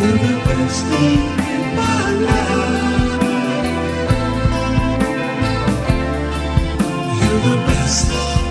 You're the best thing in my life. You're the best thing.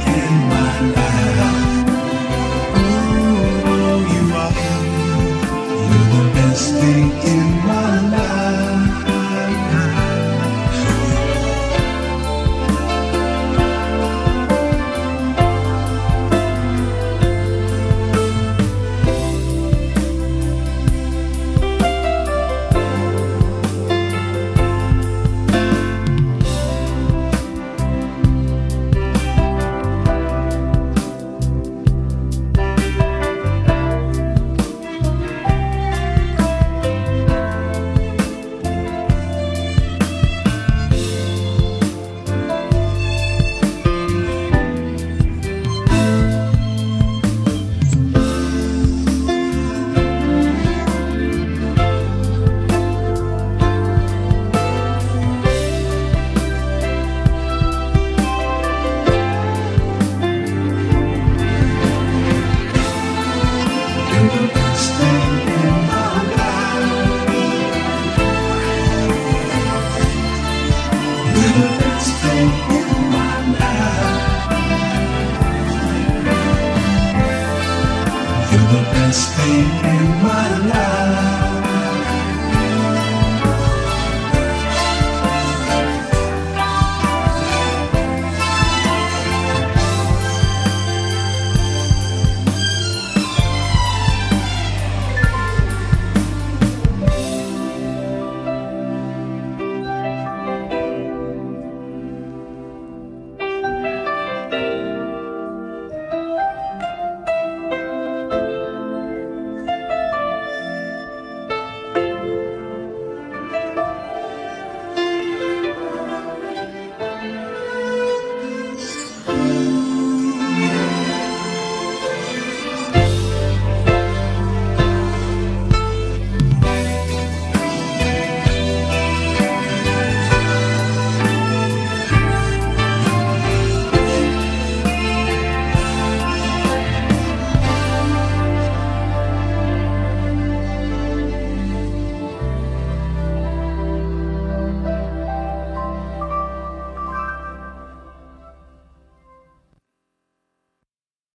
best thing in my life.